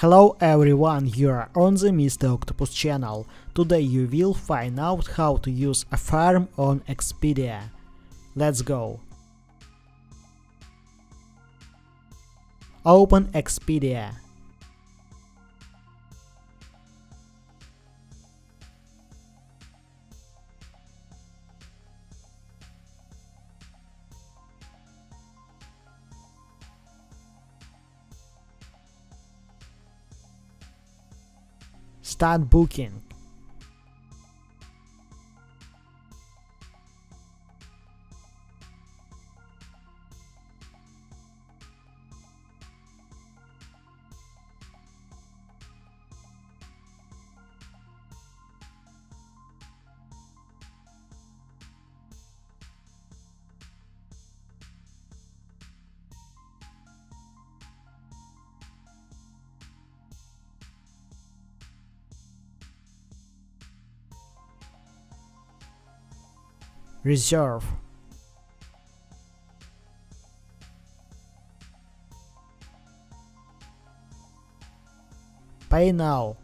Hello everyone, you are on the Mr. Octopus channel. Today you will find out how to use Affirm on Expedia. Let's go. Open Expedia. Start booking. Reserve. Pay now.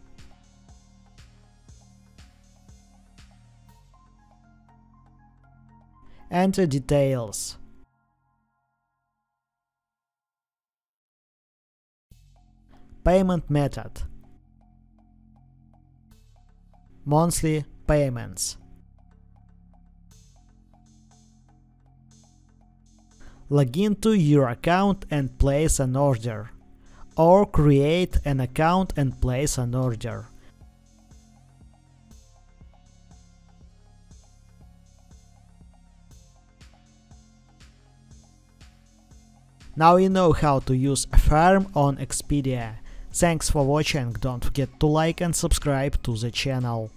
Enter details. Payment method. Monthly payments log into your account and place an order, or create an account and place an order. Now you know how to use Affirm on Expedia. Thanks for watching, don't forget to like and subscribe to the channel.